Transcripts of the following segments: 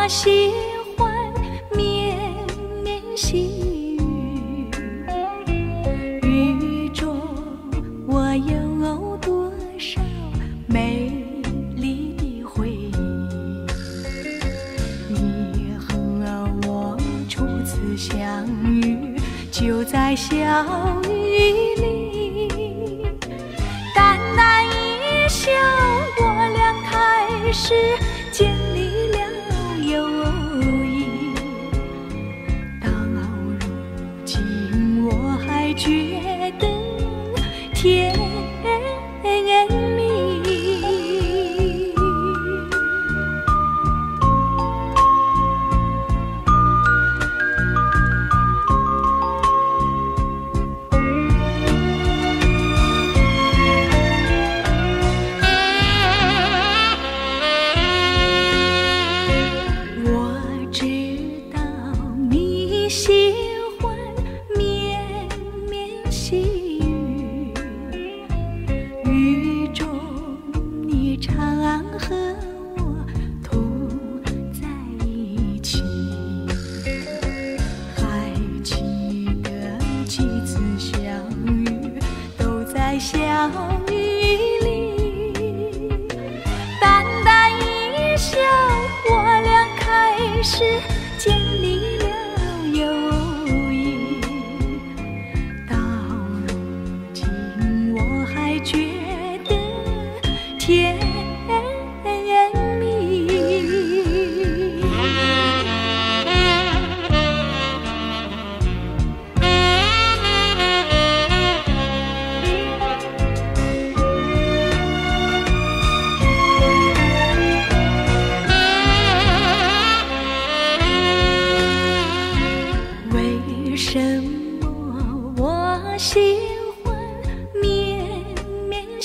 我喜欢绵绵细雨，雨中我有多少美丽的回忆？你和我初次相遇，就在小雨里，淡淡一笑，我俩开始觉得甜细雨，雨中你常和我同在一起。还记得几次相遇，都在小雨里。淡淡一笑，我俩开始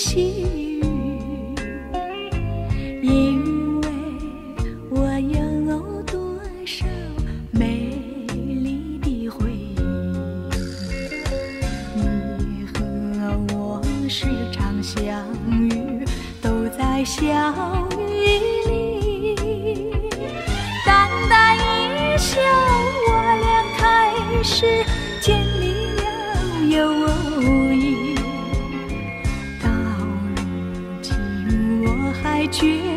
细雨？因为我有多少美丽的回忆。你和我时常相遇，都在小雨里。淡淡一笑，我俩开始建立绝。